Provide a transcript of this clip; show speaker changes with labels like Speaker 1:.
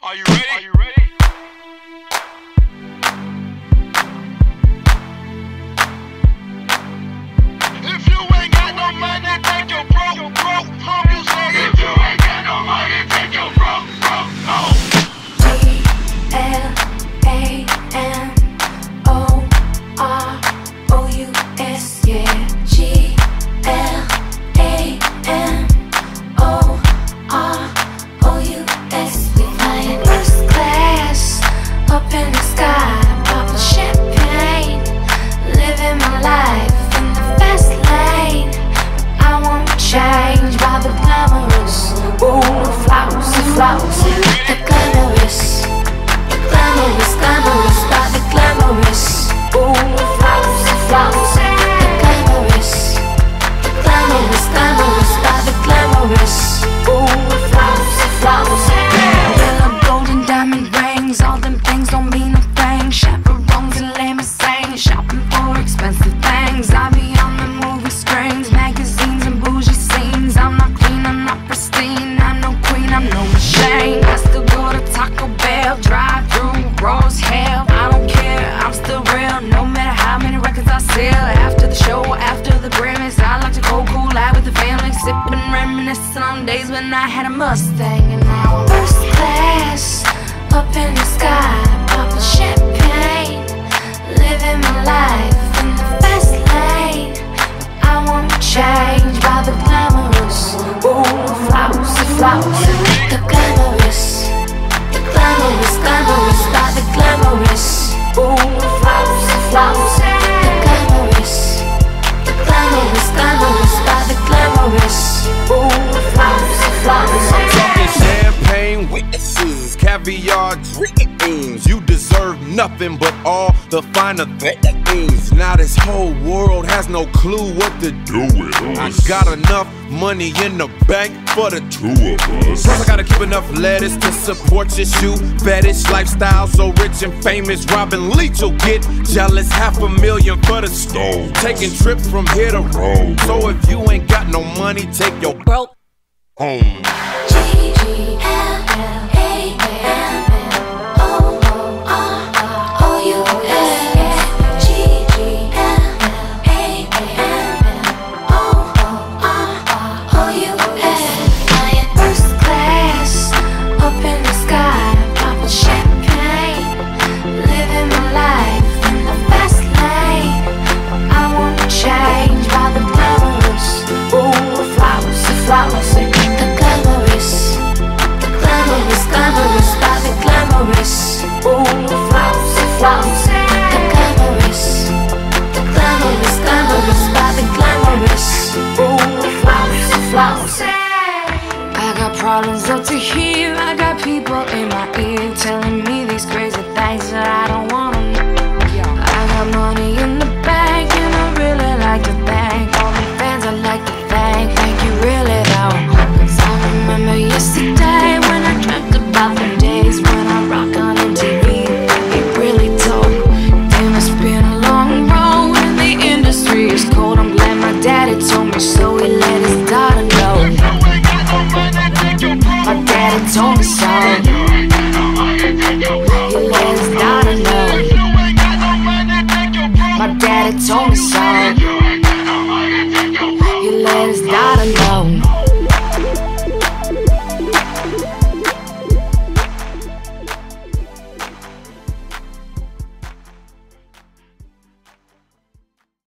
Speaker 1: Are you ready? Are you ready? If you ain't got no money, take your broke,
Speaker 2: rings, all them things don't mean a thing. Chaperones and limousines, shopping for expensive things. I be on the movie screens, magazines and bougie scenes. I'm not clean, I'm not pristine, I'm no queen, I'm no machine. I still go to Taco Bell, drive through as hell. I don't care, I'm still real, no matter how many records I sell. After the show, after the Grammys, I like to go cool out with the family, sipping, reminiscing on days when I had a Mustang and now first class up in the sky,
Speaker 3: nothing but all the finer things. Now this whole world has no clue what to do with us. I got enough money in the bank for the two of us. Plus I gotta keep enough lettuce to support your shoe fetish lifestyle. So rich and famous, Robin Leach will get jealous. Half a million for the stove. Taking trips from here to Rome. So if you ain't got no money, take your broke home.
Speaker 2: Problems up to here. I got people in my ear telling me these crazy things that I don't wanna that daddy told me so
Speaker 1: Your lady's not alone
Speaker 2: My daddy told me so
Speaker 1: Your
Speaker 2: lady's not alone.